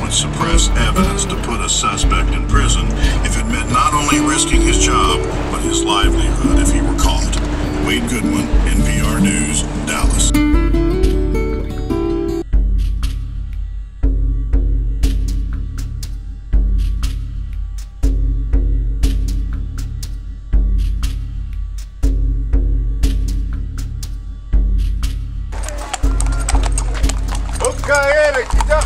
would suppress evidence to put a suspect in prison if it meant not only risking his job, but his livelihood if he were caught. Wade Goodwin, NPR News, Dallas. Michaela, que já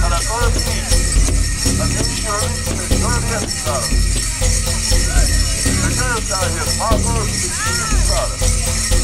para todo el team. Administering the Soviet product. The good side product.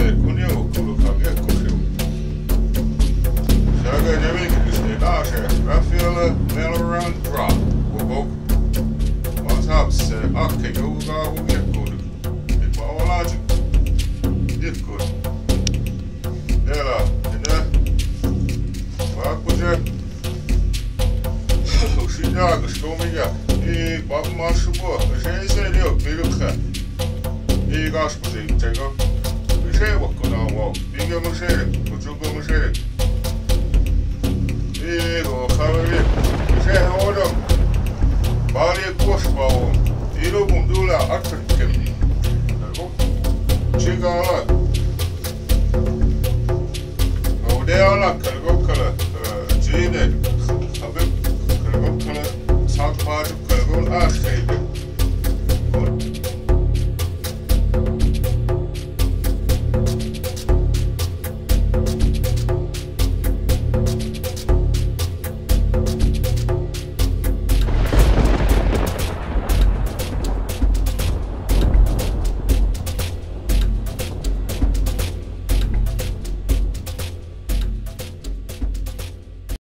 Kimse konuyor kolu kavga kokuyor. Şaka demin ki işte daha şey. Rafael'e Valorant Drop. Bu bok. WhatsApp ise hakkı yolda bu bir kodu. Bir bağlacı. Bir kodu. Dela. Dela. Bak bu şey. Шедяга, что у меня? И баба Маша Бог. Женя Серег, береха. И Гашпузы, чего? Подвигом шерик, кучугом шерик. Иго, хавелик, кишех одом. Bali koş bağım. İlo bundula artık kim? Çıkana. Odeyana kalgo kala. Cine. Habib kalgo kala. Sakbacı kalgo aşkaydı.